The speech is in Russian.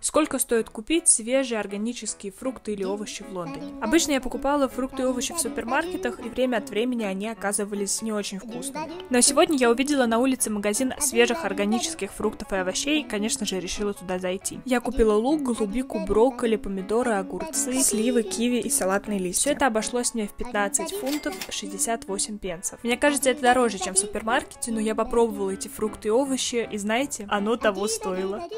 Сколько стоит купить свежие органические фрукты или овощи в Лондоне? Обычно я покупала фрукты и овощи в супермаркетах, и время от времени они оказывались не очень вкусными. Но сегодня я увидела на улице магазин свежих органических фруктов и овощей, и, конечно же, решила туда зайти. Я купила лук, голубику, брокколи, помидоры, огурцы, сливы, киви и салатные листья. Все это обошлось мне в 15 фунтов 68 пенсов. Мне кажется, это дороже, чем в супермаркете, но я попробовала эти фрукты и овощи, и знаете, оно того стоило.